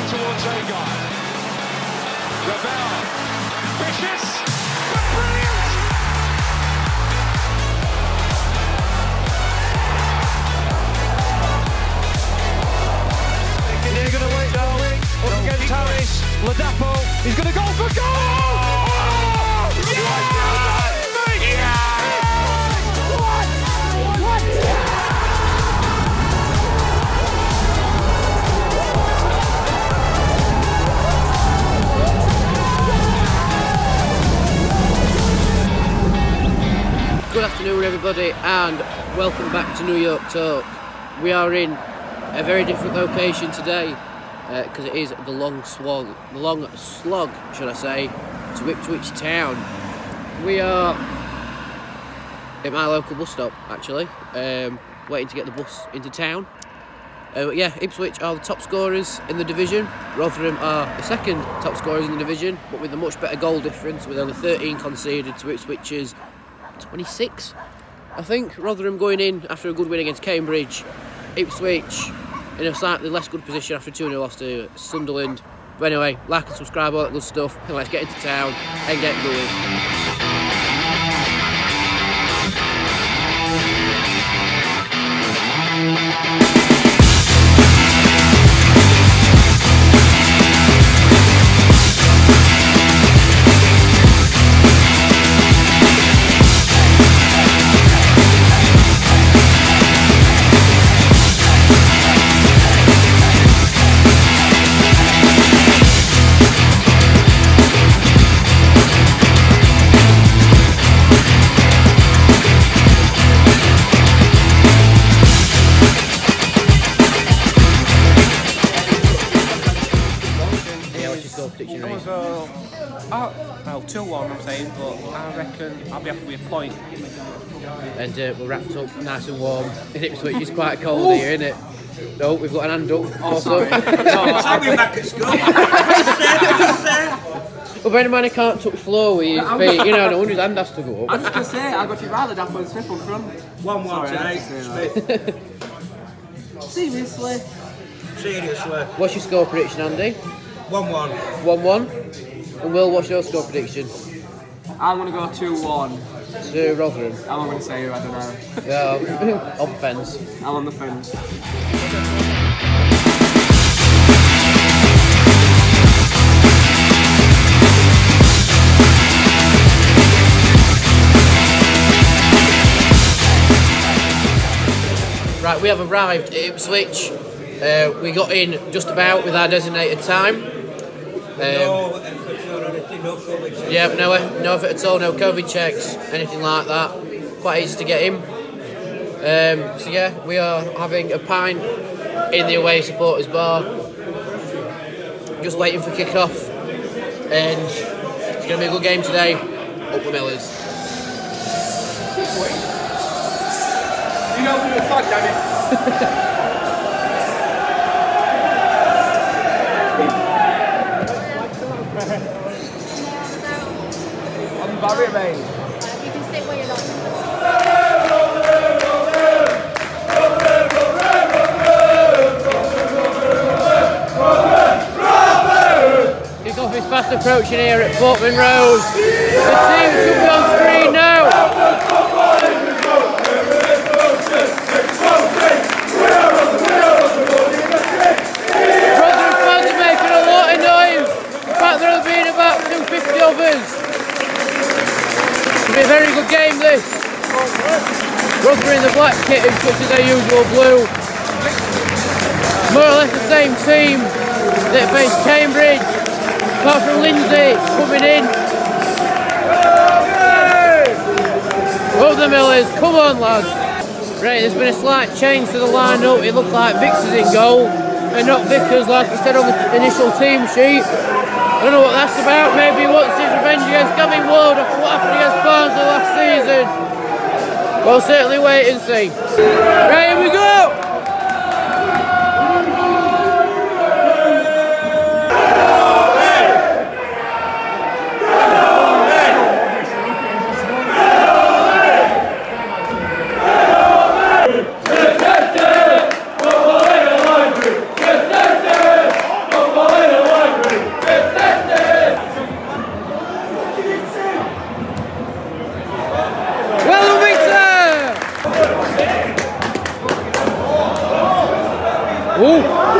working towards Agar. Ravel. Vicious. But brilliant. They're going to wait Darling up against Harris. Ladapo. He's going to go for goal. Oh! Everybody, and welcome back to New York Talk. We are in a very different location today because it is the long slog, the long slog, should I say, to Ipswich Town. We are at my local bus stop, actually, um, waiting to get the bus into town. Uh, yeah, Ipswich are the top scorers in the division. Rotherham are the second top scorers in the division, but with a much better goal difference, with only 13 conceded to Ipswich's 26, I think. Rotherham going in after a good win against Cambridge. Ipswich in a slightly less good position after a 2 0 loss to Sunderland. But anyway, like and subscribe, all that good stuff. And let's get into town and get going. I'll be happy with a point. And uh, we're wrapped up nice and warm in Ipswich. It's quite cold here, isn't it? No, we've got an hand up. Oh, sorry. no, I'll be back at school. Well, bear in mind, he can't touch floor with his feet. You know, no wonder his hand has to go up. I up. was just gonna say, I've got you rather than put Smith up front. 1 1 Sorry, today, had to say Smith. Seriously? Seriously. What's your score prediction, Andy? 1 1. 1 1. And Will, what's your score prediction? I'm gonna go 2 1. To Rotherham. I'm not gonna say who, I don't know. Yeah, on fence. I'm on the fence. Right, we have arrived at Ipswich. Uh, we got in just about with our designated time. Um, No temperature or anything, no COVID test. Yeah, no, no effort at all, no COVID checks, anything like that. Quite easy to get in. Um, so yeah, we are having a pint in the away supporters bar. Just waiting for kick off, and it's going to be a good game today. Up the Millers. You know who the fuck, damn it. Can not. Off is fast approaching here at Portman Road. Such as their usual blue. More or less the same team that faced Cambridge. Apart from Lindsay coming in. Up the Millers, come on lads. Right, there's been a slight change to the line-up. It looks like Viktor's in goal and not Vickers like it said on the initial team sheet. I don't know what that's about. Maybe he wants his revenge against Gavin Ward after what happened against Barnsley last season. We'll certainly wait and see. Um.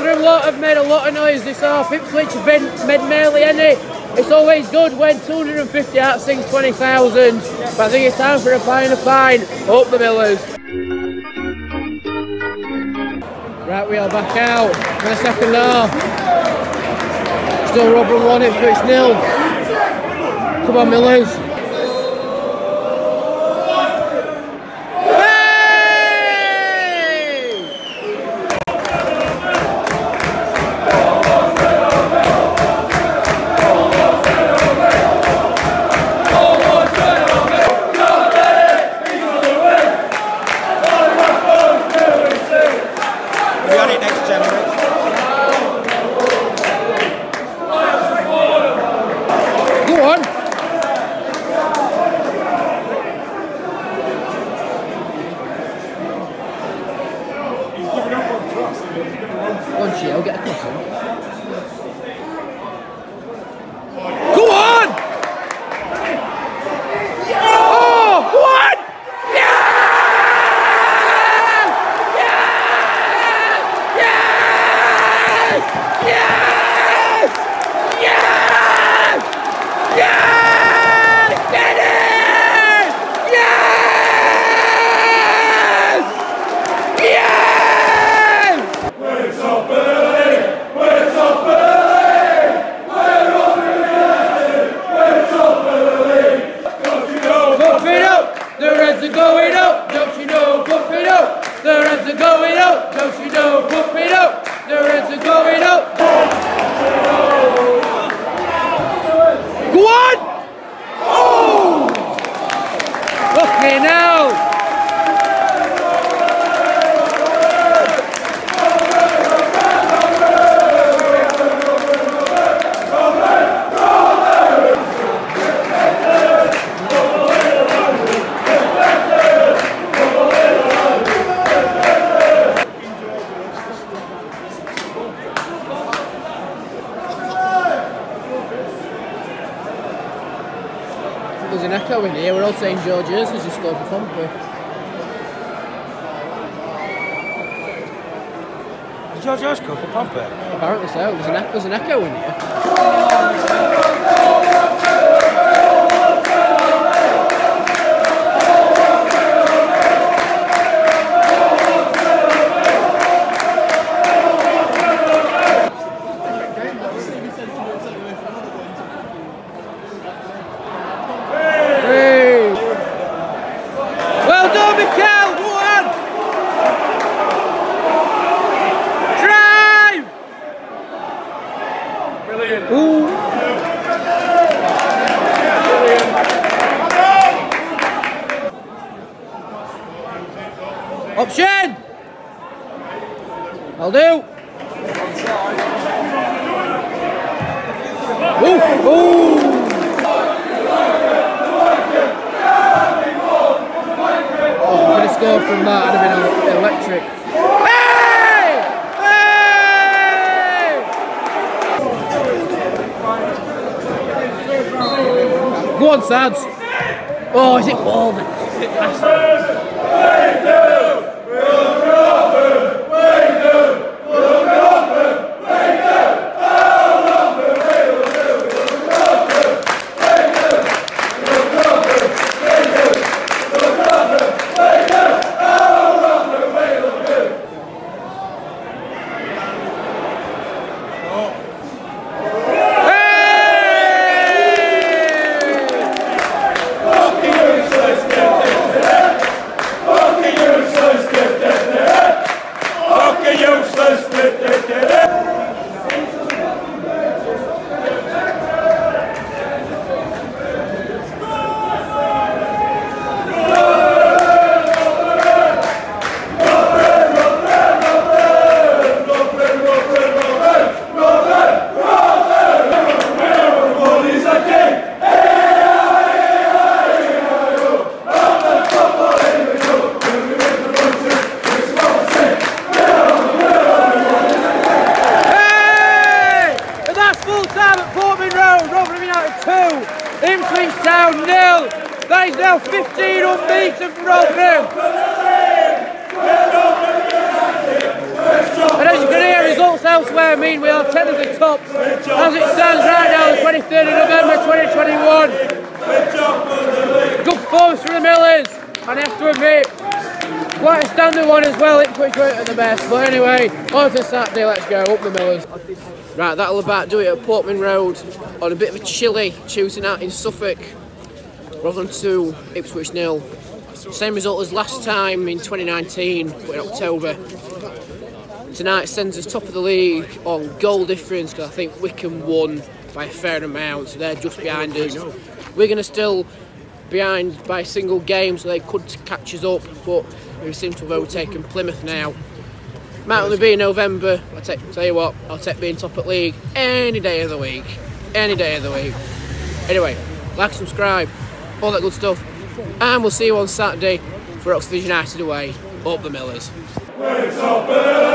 Rotherham lot have made a lot of noise this half. Ipswich have been, made in it. It's always good when 250 out sings 20,000. But I think it's time for a fine, a fine. Up the Millers. Right, we are back out for the second half. Still Rotherham 1, Ipswich nil. Come on, Millers. Echo in here, we're all saying George Hirst just scored for Pompey. Did George Hirst go for Pompey? Apparently so, there's an, there's an echo in here. Option! I'll do. Ooh, ooh. Oh, from that, I'd have been electric. Hey! Hey! Go on, Sads. Oh, is it Walden? Full at Portman Road. Rotherham United 2, Ipswich Town nil. That is now 15 unbeaten for Rotherham. And as you can hear, results elsewhere mean we are 10 of the top as it stands right now, the 23rd of November 2021. Good performance from the Millers, and I have to admit, quite a standard one as well. Ipswich weren't at the best, but anyway, on to Saturday. Let's go up the Millers. Right, that'll about do it at Portman Road on a bit of a chilly Tuesday night in Suffolk. Rotherham 2, Ipswich nil. Same result as last time in 2019, but in October. Tonight sends us top of the league on goal difference because I think Wycombe won by a fair amount, so they're just behind us. We're going to still behind by a single game, so they could catch us up, but we seem to have overtaken Plymouth now. Might only be in November. I'll take, tell you what, I'll take being top at league any day of the week. Any day of the week. Anyway, like, subscribe, all that good stuff. And we'll see you on Saturday for Oxford United away. Up the Millers. Wake up early!